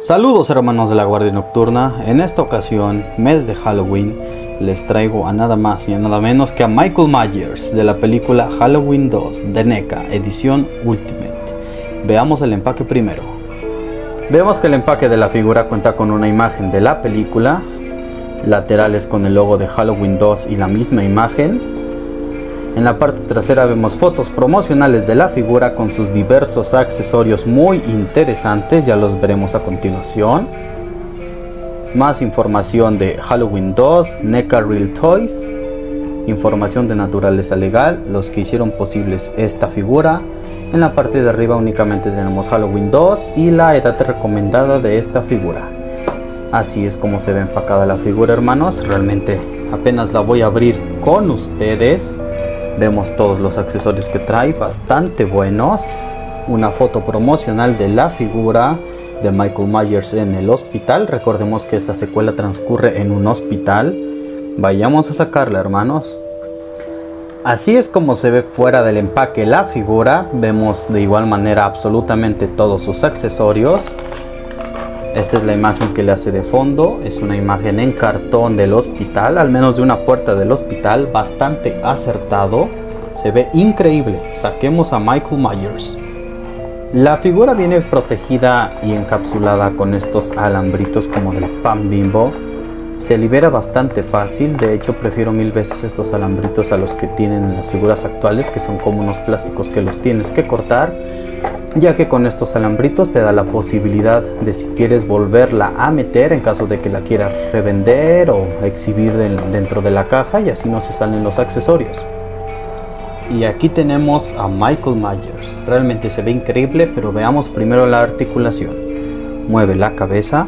Saludos hermanos de la Guardia Nocturna, en esta ocasión, mes de Halloween, les traigo a nada más y a nada menos que a Michael Myers de la película Halloween 2 de NECA, edición Ultimate. Veamos el empaque primero. Vemos que el empaque de la figura cuenta con una imagen de la película, laterales con el logo de Halloween 2 y la misma imagen, en la parte trasera vemos fotos promocionales de la figura con sus diversos accesorios muy interesantes, ya los veremos a continuación. Más información de Halloween 2, NECA Real Toys, información de naturaleza legal, los que hicieron posibles esta figura. En la parte de arriba únicamente tenemos Halloween 2 y la edad recomendada de esta figura. Así es como se ve empacada la figura hermanos, realmente apenas la voy a abrir con ustedes. Vemos todos los accesorios que trae, bastante buenos. Una foto promocional de la figura de Michael Myers en el hospital. Recordemos que esta secuela transcurre en un hospital. Vayamos a sacarla, hermanos. Así es como se ve fuera del empaque la figura. Vemos de igual manera absolutamente todos sus accesorios. Esta es la imagen que le hace de fondo. Es una imagen en cartón del hospital, al menos de una puerta del hospital, bastante acertado. Se ve increíble. Saquemos a Michael Myers. La figura viene protegida y encapsulada con estos alambritos como del pan bimbo. Se libera bastante fácil, de hecho prefiero mil veces estos alambritos a los que tienen las figuras actuales, que son como unos plásticos que los tienes que cortar ya que con estos alambritos te da la posibilidad de si quieres volverla a meter en caso de que la quieras revender o exhibir dentro de la caja y así no se salen los accesorios. Y aquí tenemos a Michael Myers, realmente se ve increíble pero veamos primero la articulación. Mueve la cabeza,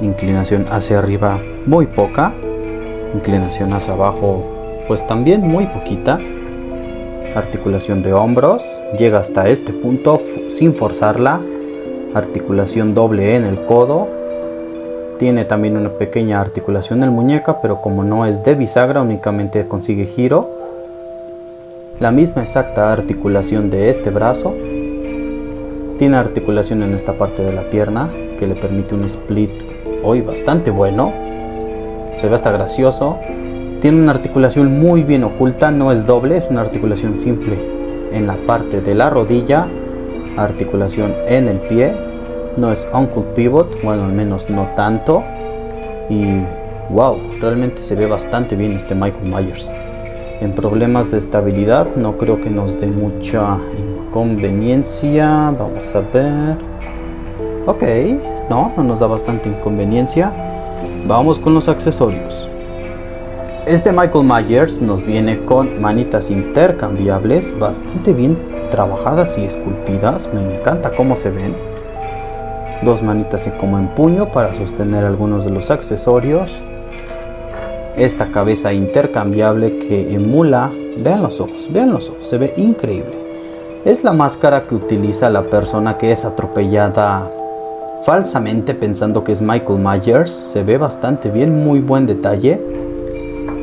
inclinación hacia arriba muy poca, inclinación hacia abajo pues también muy poquita articulación de hombros, llega hasta este punto sin forzarla, articulación doble en el codo, tiene también una pequeña articulación en muñeca, pero como no es de bisagra, únicamente consigue giro. La misma exacta articulación de este brazo. Tiene articulación en esta parte de la pierna, que le permite un split hoy bastante bueno. Se ve hasta gracioso. Tiene una articulación muy bien oculta, no es doble, es una articulación simple en la parte de la rodilla, articulación en el pie, no es Uncle Pivot, bueno al menos no tanto. Y wow, realmente se ve bastante bien este Michael Myers. En problemas de estabilidad no creo que nos dé mucha inconveniencia. Vamos a ver. Ok, no, no nos da bastante inconveniencia. Vamos con los accesorios. Este Michael Myers nos viene con manitas intercambiables bastante bien trabajadas y esculpidas. Me encanta cómo se ven. Dos manitas como en puño para sostener algunos de los accesorios. Esta cabeza intercambiable que emula. Vean los ojos, vean los ojos, se ve increíble. Es la máscara que utiliza la persona que es atropellada falsamente pensando que es Michael Myers. Se ve bastante bien, muy buen detalle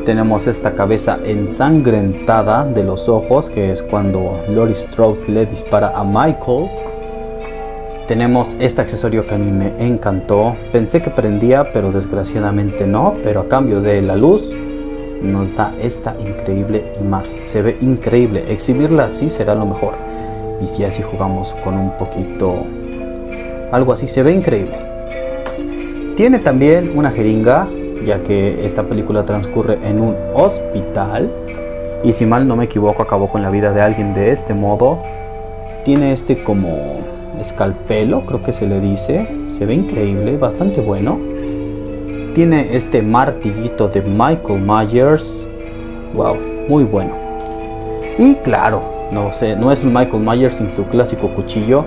tenemos esta cabeza ensangrentada de los ojos, que es cuando Lori Strode le dispara a Michael. Tenemos este accesorio que a mí me encantó. Pensé que prendía, pero desgraciadamente no. Pero a cambio de la luz, nos da esta increíble imagen. Se ve increíble. Exhibirla así será lo mejor. Y si así jugamos con un poquito... Algo así, se ve increíble. Tiene también una jeringa ya que esta película transcurre en un hospital y si mal no me equivoco acabó con la vida de alguien de este modo. Tiene este como escalpelo, creo que se le dice, se ve increíble, bastante bueno. Tiene este martillito de Michael Myers, wow, muy bueno. Y claro, no sé, no es un Michael Myers sin su clásico cuchillo.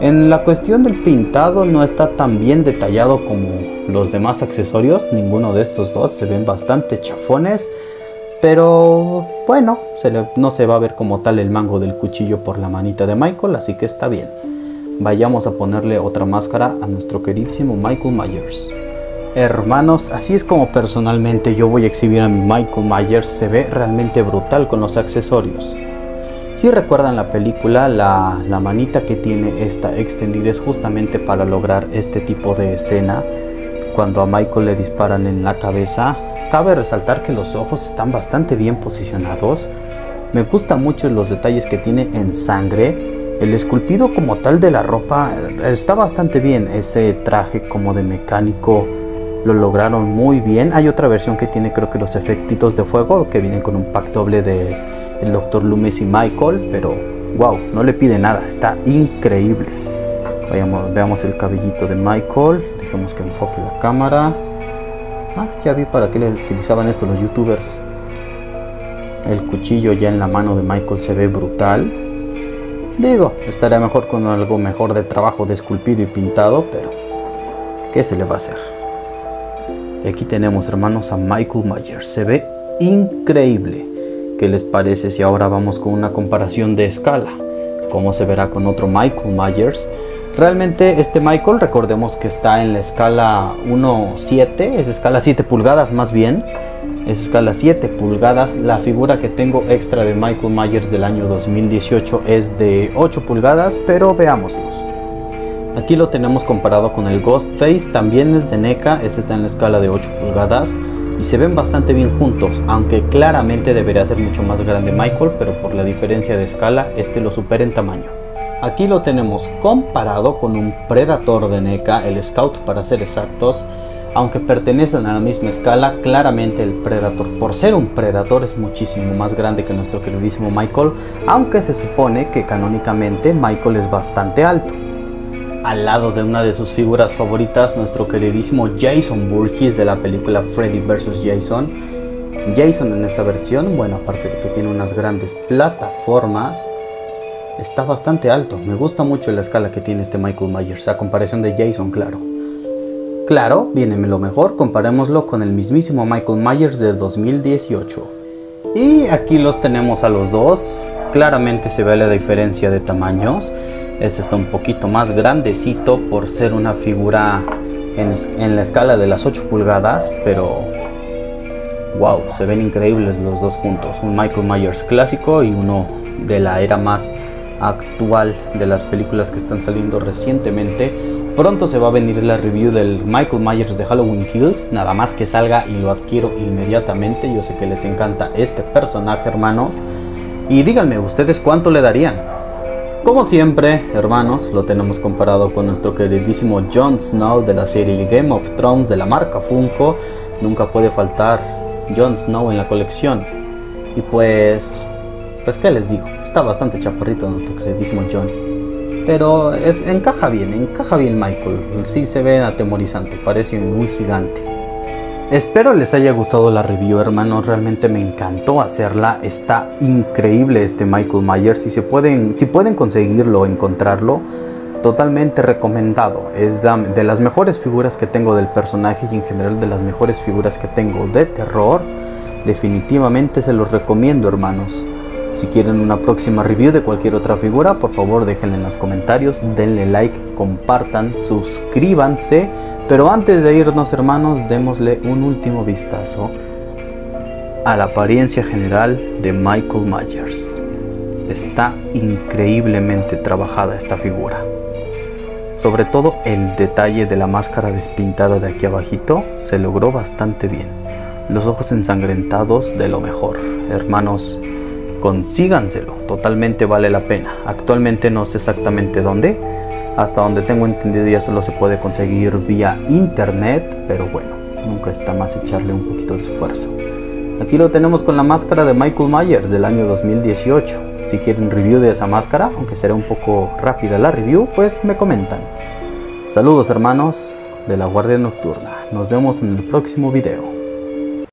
En la cuestión del pintado no está tan bien detallado como los demás accesorios, ninguno de estos dos se ven bastante chafones, pero bueno, no se va a ver como tal el mango del cuchillo por la manita de Michael, así que está bien. Vayamos a ponerle otra máscara a nuestro queridísimo Michael Myers. Hermanos, así es como personalmente yo voy a exhibir a mi Michael Myers, se ve realmente brutal con los accesorios. Si recuerdan la película, la, la manita que tiene esta extendida es justamente para lograr este tipo de escena. Cuando a Michael le disparan en la cabeza, cabe resaltar que los ojos están bastante bien posicionados. Me gusta mucho los detalles que tiene en sangre. El esculpido como tal de la ropa está bastante bien. Ese traje como de mecánico lo lograron muy bien. Hay otra versión que tiene creo que los efectitos de fuego que vienen con un pack doble de el Dr. Loomis y Michael, pero wow, no le pide nada, está increíble. Vayamos, veamos el cabellito de Michael, dejemos que enfoque la cámara. Ah, ya vi para qué le utilizaban esto los youtubers. El cuchillo ya en la mano de Michael se ve brutal. Digo, estaría mejor con algo mejor de trabajo de esculpido y pintado, pero ¿qué se le va a hacer? aquí tenemos hermanos a Michael Myers, se ve increíble. ¿Qué les parece si ahora vamos con una comparación de escala? Como se verá con otro Michael Myers. Realmente este Michael, recordemos que está en la escala 1.7, es escala 7 pulgadas más bien. Es escala 7 pulgadas. La figura que tengo extra de Michael Myers del año 2018 es de 8 pulgadas, pero veámoslos. Aquí lo tenemos comparado con el Ghostface, también es de NECA, este está en la escala de 8 pulgadas y se ven bastante bien juntos, aunque claramente debería ser mucho más grande Michael, pero por la diferencia de escala este lo supera en tamaño. Aquí lo tenemos comparado con un Predator de NECA, el Scout para ser exactos, aunque pertenecen a la misma escala, claramente el Predator, por ser un Predator, es muchísimo más grande que nuestro queridísimo Michael, aunque se supone que canónicamente Michael es bastante alto al lado de una de sus figuras favoritas, nuestro queridísimo Jason Burgess de la película Freddy vs. Jason. Jason en esta versión, bueno, aparte de que tiene unas grandes plataformas, está bastante alto. Me gusta mucho la escala que tiene este Michael Myers, a comparación de Jason, claro. Claro, viene lo mejor, comparémoslo con el mismísimo Michael Myers de 2018. Y aquí los tenemos a los dos. Claramente se ve la diferencia de tamaños. Este está un poquito más grandecito por ser una figura en, la escala de las 8 pulgadas, pero wow, se ven increíbles los dos juntos. Un Michael Myers clásico y uno de la era más actual de las películas que están saliendo recientemente. Pronto se va a venir la review del Michael Myers de Halloween Kills. Nada más que salga y lo adquiero inmediatamente. Yo sé que les encanta este personaje, hermano. Y díganme, ¿ustedes cuánto le darían? Como siempre, hermanos, lo tenemos comparado con nuestro queridísimo Jon Snow de la serie Game of Thrones de la marca Funko. Nunca puede faltar Jon Snow en la colección. Y pues, pues qué les digo, está bastante chaparrito nuestro queridísimo Jon. Pero es, encaja bien, encaja bien Michael. Sí se ve atemorizante, parece muy gigante. Espero les haya gustado la review hermanos, realmente me encantó hacerla, está increíble este Michael Myers, si, se pueden, si pueden conseguirlo, encontrarlo, totalmente recomendado, es de las mejores figuras que tengo del personaje y en general de las mejores figuras que tengo de terror, definitivamente se los recomiendo hermanos. Si quieren una próxima review de cualquier otra figura, por favor déjenla en los comentarios, denle like, compartan, suscríbanse pero antes de irnos hermanos, démosle un último vistazo a la apariencia general de Michael Myers. Está increíblemente trabajada esta figura. Sobre todo el detalle de la máscara despintada de aquí abajito se logró bastante bien. Los ojos ensangrentados de lo mejor. Hermanos, consíganselo, totalmente vale la pena. Actualmente no sé exactamente dónde, hasta donde tengo entendido ya solo se puede conseguir vía internet, pero bueno, nunca está más echarle un poquito de esfuerzo. Aquí lo tenemos con la máscara de Michael Myers del año 2018. Si quieren review de esa máscara, aunque será un poco rápida la review, pues me comentan. Saludos hermanos de la Guardia Nocturna. Nos vemos en el próximo video.